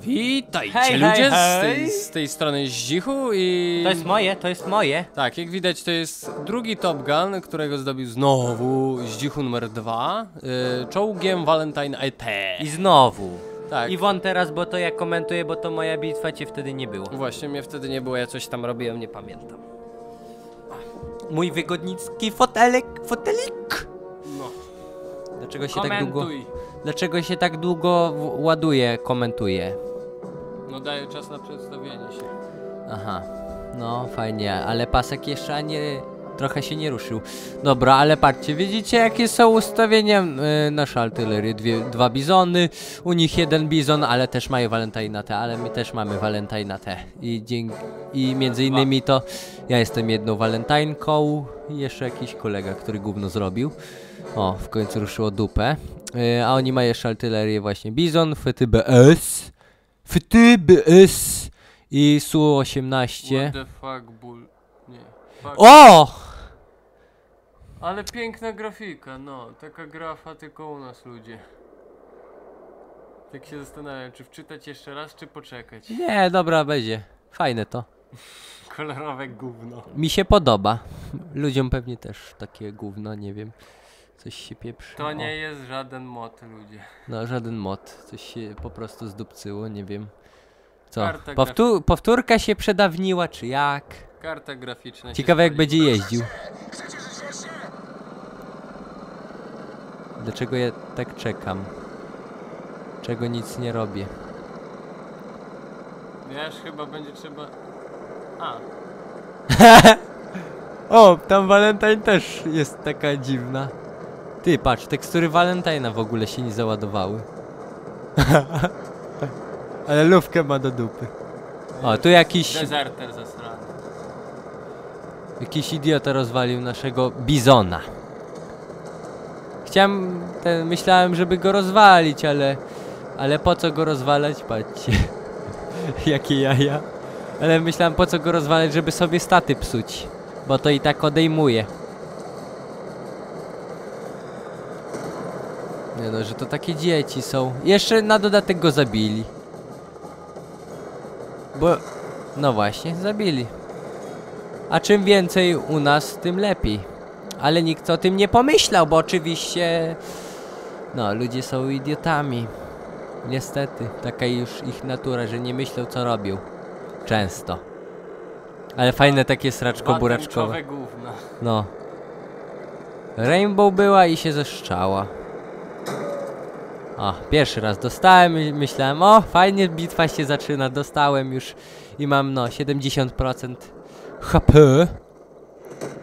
Witajcie Hej, ludzie hej, Z, tej, hej. z tej strony Zdzichu i... To jest moje, to jest moje. Tak, jak widać to jest drugi Top Gun, którego zdobił znowu Zdzichu numer 2 y, Czołgiem Valentine EP I znowu. Tak, Iwon teraz, bo to ja komentuję, bo to moja bitwa cię wtedy nie było. właśnie mnie wtedy nie było, ja coś tam robiłem, nie pamiętam Mój wygodnicki fotelek, fotelik. No, Dlaczego się tak długo... komentuj Dlaczego się tak długo ładuje, komentuje? No daję czas na przedstawienie się Aha. No, fajnie, ale pasek jeszcze ani trochę się nie ruszył. Dobra, ale patrzcie, widzicie jakie są ustawienia yy, nasza artylerii? Dwie, dwa bizony, u nich jeden bizon, ale też mają Valentine T, ale my też mamy Valentine T. I, dzięki, I między innymi to ja jestem jedną Valentine'ką i jeszcze jakiś kolega, który gówno zrobił. O, w końcu ruszyło dupę. Yy, a oni mają jeszcze artylerię właśnie bizon, FTBS, FTBS i Su-18. What the fuck, bull... Nie fuck. O! Ale piękna grafika, no, taka grafa tylko u nas ludzie Tak się zastanawiam, czy wczytać jeszcze raz, czy poczekać Nie, dobra, będzie. Fajne to. Kolorowe gówno Mi się podoba. Ludziom pewnie też takie gówno, nie wiem. Coś się pieprzy. To O, nie jest żaden mod, ludzie. No, żaden mod. Coś się po prostu zdupcyło, nie wiem. Co? Powtórka się przedawniła, czy jak? Karta graficzna. Ciekawe jak będzie jeździł. Dlaczego ja tak czekam? Czego nic nie robię? Wiesz, chyba będzie trzeba. A, O, tam Valentine też jest taka dziwna. Ty, patrz, tekstury Valentine'a w ogóle się nie załadowały. Ale lufkę ma do dupy. O, tu jakiś, dezerter zasrany. jakiś idiota rozwalił naszego bizona. Chciałem, ten, myślałem, żeby go rozwalić, ale, ale po co go rozwalać? Patrzcie, jakie jaja. Ale myślałem, po co go rozwalać, żeby sobie staty psuć, bo to i tak odejmuje. Nie no, że to takie dzieci są. Jeszcze na dodatek go zabili. Bo, no właśnie, zabili. A czym więcej u nas, tym lepiej. Ale nikt o tym nie pomyślał, bo oczywiście... No, ludzie są idiotami. Niestety, taka już ich natura, że nie myślą co robią. Często. Ale fajne takie sraczko-buraczkowe. No. Rainbow była i się zeszczała. O, pierwszy raz dostałem i myślałem, o, fajnie bitwa się zaczyna, dostałem już i mam no 70% HP.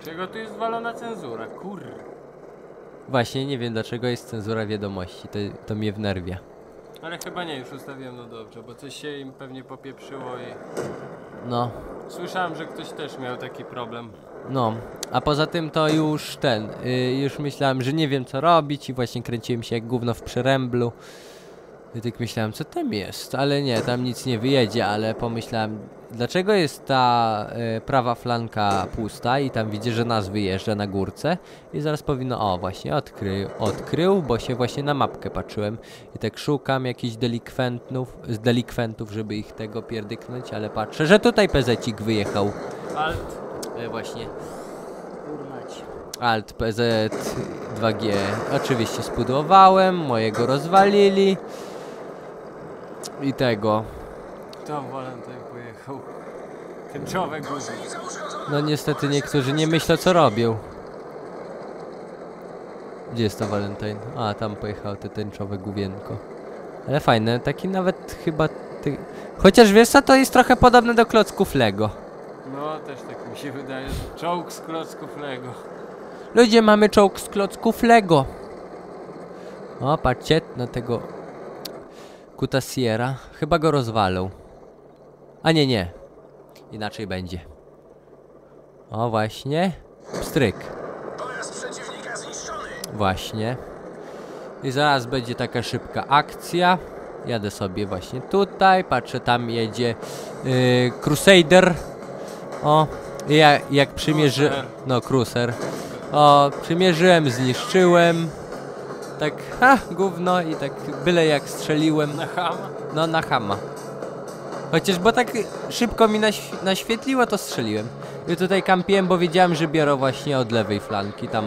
Czego tu jest walona cenzura? Kur. Właśnie nie wiem dlaczego jest cenzura wiadomości, to, to mnie wnerwia. Ale chyba nie, już ustawiłem no dobrze, bo coś się im pewnie popieprzyło i. No, Słyszałem, że ktoś też miał taki problem. no. A poza tym to już ten, y, już myślałem, że nie wiem co robić i właśnie kręciłem się jak gówno w przeręblu. I tak myślałem, co tam jest, ale nie, tam nic nie wyjedzie, ale pomyślałem, dlaczego jest ta y, prawa flanka pusta i tam widzę, że nas wyjeżdża na górce i zaraz powinno, o właśnie, odkrył, odkrył, bo się właśnie na mapkę patrzyłem i tak szukam jakichś delikwentów, z delikwentów, żeby ich tego pierdyknąć, ale patrzę, że tutaj pezecik wyjechał. Alt. E, właśnie. Alt PZ 2G. Oczywiście spudłowałem, mojego rozwalili. I tego. Tam Valentine pojechał. Tęczowe gówno. No niestety niektórzy nie myślą co robią. Gdzie jest ta Valentine? A, tam pojechało te tęczowe główienko. Ale fajne, taki nawet chyba... Ty... Chociaż wiesz co, to jest trochę podobne do klocków Lego. No, też tak mi się wydaje. Czołg z klocków Lego. Ludzie, mamy czołg z klocków Lego. O, patrzcie na tego Kutasiera. Chyba go rozwalą. A nie, nie. Inaczej będzie. O, właśnie. Pstryk. Właśnie. I zaraz będzie taka szybka akcja. Jadę sobie właśnie tutaj. Patrzę, tam jedzie yy, Crusader. O, i ja, jak przymierzy... No, Cruiser. O, przymierzyłem, zniszczyłem. Tak, ha, gówno i tak byle jak strzeliłem. Na chama? No, na hama. Chociaż, bo tak szybko mi naśw naświetliło, to strzeliłem. I tutaj kampiłem, bo wiedziałem, że biorą właśnie od lewej flanki, tam,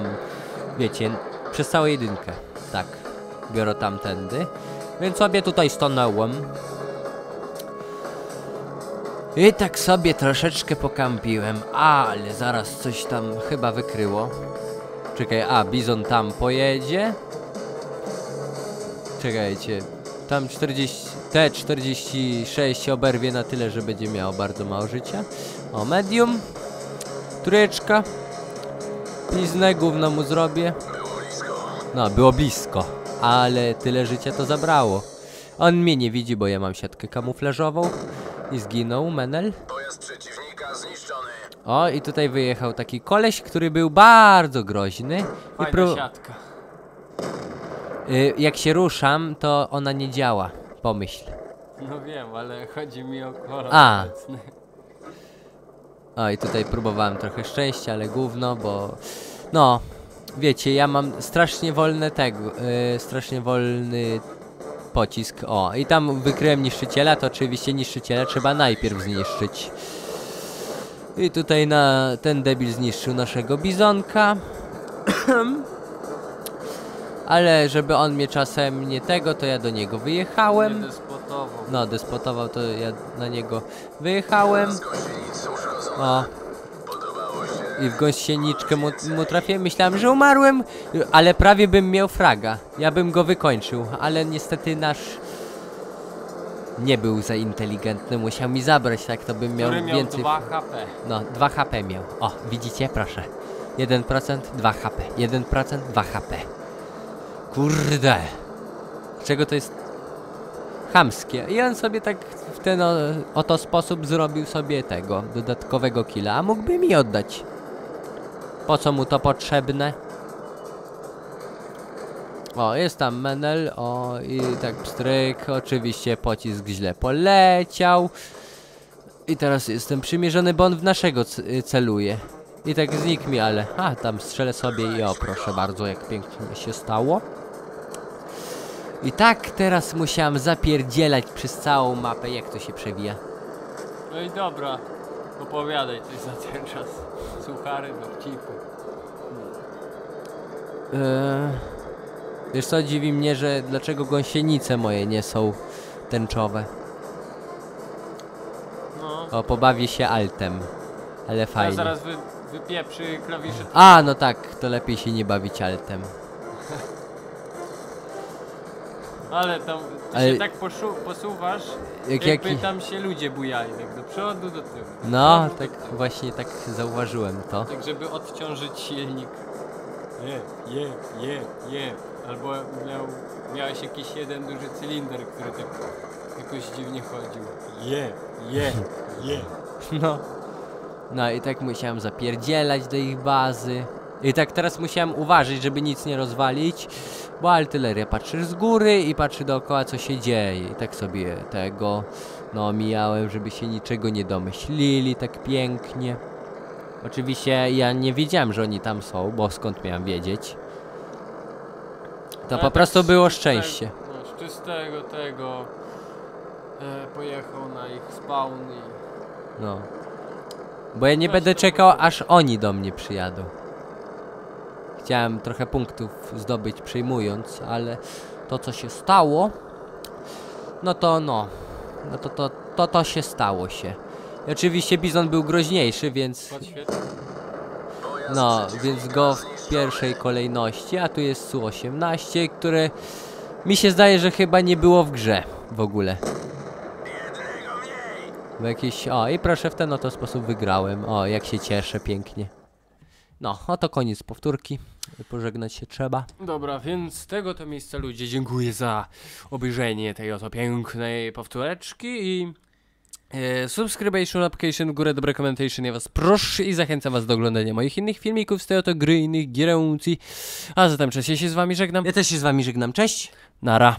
wiecie, przez całą jedynkę. Tak, biorą tamtędy. Więc sobie tutaj stanąłem. I tak sobie troszeczkę pokampiłem, ale zaraz coś tam chyba wykryło. Czekaj, a, Bizon tam pojedzie. Czekajcie, tam 40, te 46 oberwie na tyle, że będzie miało bardzo mało życia. O, medium. Trójeczka. Piznę, gówno mu zrobię. No, było blisko, ale tyle życia to zabrało. On mnie nie widzi, bo ja mam siatkę kamuflażową. I zginął Menel. Pojazd przeciwnika zniszczony. O, i tutaj wyjechał taki koleś, który był bardzo groźny. I Fajna pró- siatka. Y, jak się ruszam, to ona nie działa. Pomyśl. No wiem, ale chodzi mi o kolor A. obecny. O, i tutaj próbowałem trochę szczęścia, ale gówno, bo... No, wiecie, ja mam strasznie wolne tego, y, strasznie wolny pocisk. O, i tam wykryłem niszczyciela, to oczywiście niszczyciela trzeba najpierw zniszczyć. I tutaj na ten debil zniszczył naszego bizonka. Ale żeby on mnie czasem nie tego, to ja do niego Nie wyjechałem. No, despotował, to ja na niego wyjechałem. O, i w gąsieniczkę mu, mu trafiłem. Myślałem, że umarłem, ale prawie bym miał fraga. Ja bym go wykończył, ale niestety nasz nie był za inteligentny. Musiał mi zabrać, tak to bym miał miał więcej. 2 HP. No, 2 HP miał. O, widzicie? Proszę. 1%, 2 HP. 1%, 2 HP. Kurde. Czego to jest chamskie? I on sobie tak w ten o, oto sposób zrobił sobie tego dodatkowego killa, a mógłby mi oddać. Po co mu to potrzebne? O, jest tam Menel, o i tak pstryk, oczywiście pocisk źle poleciał. I teraz jestem przymierzony, bo on w naszego c- celuje. I tak znikł mi, ale... A, tam strzelę sobie i o, proszę bardzo, jak pięknie się stało. I tak teraz musiałem zapierdzielać przez całą mapę, jak to się przewija. No i dobra, opowiadaj coś za ten czas. Suchary, dowcipy. Eee, wiesz co, dziwi mnie, że dlaczego gąsienice moje nie są tęczowe. No, O, pobawię się altem. Ale ja fajnie. zaraz wy, wypieprzy klawisze. A, no tak, to lepiej się nie bawić altem. Ale tam ty Ale- się tak poszu, posuwasz, Jak jakby jaki... tam się ludzie bujali, tak do przodu, do tyłu. No, tak właśnie tak zauważyłem to. Tak, żeby odciążyć silnik. Je, je, je, je. Albo miał, miałeś jakiś jeden duży cylinder, który tak jakoś dziwnie chodził. Je, je, je. No. No i tak musiałem zapierdzielać do ich bazy. I tak teraz musiałem uważać, żeby nic nie rozwalić, bo artyleria patrzy z góry i patrzy dookoła co się dzieje. I tak sobie tego, no mijałem, żeby się niczego nie domyślili tak pięknie. Oczywiście ja nie wiedziałem, że oni tam są, bo skąd miałem wiedzieć. To Ale po tak prostu było szczęście. No, z czystego tego e, pojechał na ich spawn i... No. Bo ja nie Weź będę czekał, aż oni do mnie przyjadą. Chciałem trochę punktów zdobyć przyjmując, ale to co się stało, no to no, no to to, to, to się stało się. I oczywiście Bizon był groźniejszy, więc no, więc go w pierwszej kolejności, a tu jest Su-18, które mi się zdaje, że chyba nie było w grze w ogóle. W jakiś. O, i proszę w ten oto sposób wygrałem. O, jak się cieszę pięknie. No, oto koniec powtórki. Pożegnać się trzeba. Dobra, więc z tego to miejsca ludzie dziękuję za obejrzenie tej oto pięknej powtóreczki i e, subscription, application, górę, dobre commentation, ja was proszę i zachęcam was do oglądania moich innych filmików z tej oto gry, innych gieręcji. A zatem cześć, ja się z wami żegnam. Ja też się z wami żegnam. Cześć! Nara.